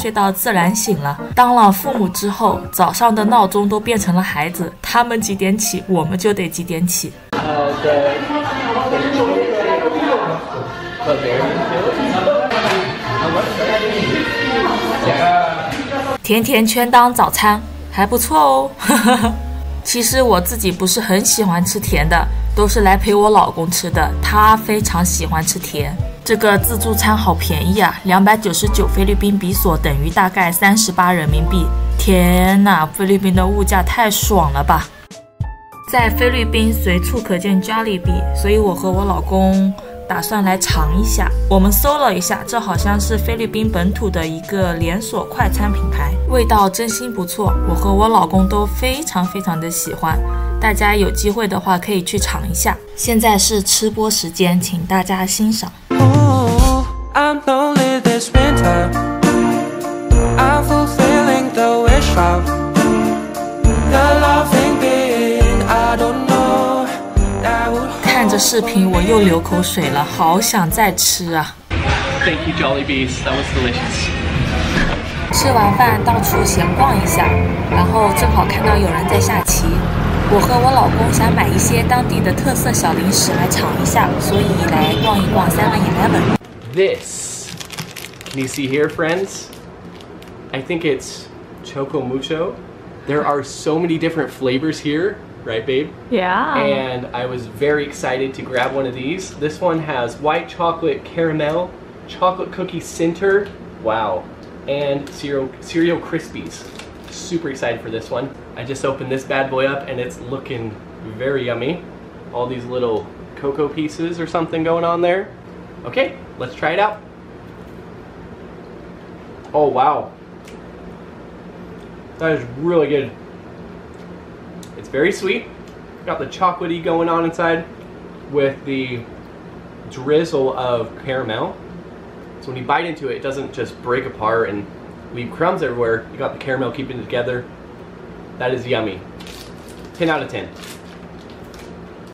睡到自然醒了。当了父母之后，早上的闹钟都变成了孩子，他们几点起，我们就得几点起。甜甜圈当早餐还不错哦。其实我自己不是很喜欢吃甜的，都是来陪我老公吃的，他非常喜欢吃甜。这个自助餐好便宜啊，两百九十九菲律宾比索等于大概三十八人民币。天呐，菲律宾的物价太爽了吧！在菲律宾随处可见 Jollibee，所以我和我老公打算来尝一下。我们搜了一下，这好像是菲律宾本土的一个连锁快餐品牌，味道真心不错，我和我老公都非常非常的喜欢。大家有机会的话可以去尝一下。现在是吃播时间，请大家欣赏。I'm lonely this winter. I'm fulfilling the wish of the loving being. I don't know. 看着视频我又流口水了，好想再吃啊！Thank you, Jollibees. That was delicious. 吃完饭到处闲逛一下，然后正好看到有人在下棋。我和我老公想买一些当地的特色小零食来尝一下，所以来逛一逛 Seven Eleven。This. Can you see here, friends? I think it's Choco Mucho. There are so many different flavors here, right, babe? Yeah. And I was very excited to grab one of these. This one has white chocolate caramel, chocolate cookie center, wow, and cereal, cereal crispies. Super excited for this one. I just opened this bad boy up and it's looking very yummy. All these little cocoa pieces or something going on there. Okay, let's try it out. Oh, wow. That is really good. It's very sweet. Got the chocolatey going on inside with the drizzle of caramel. So when you bite into it, it doesn't just break apart and leave crumbs everywhere. You got the caramel keeping it together. That is yummy. 10 out of 10.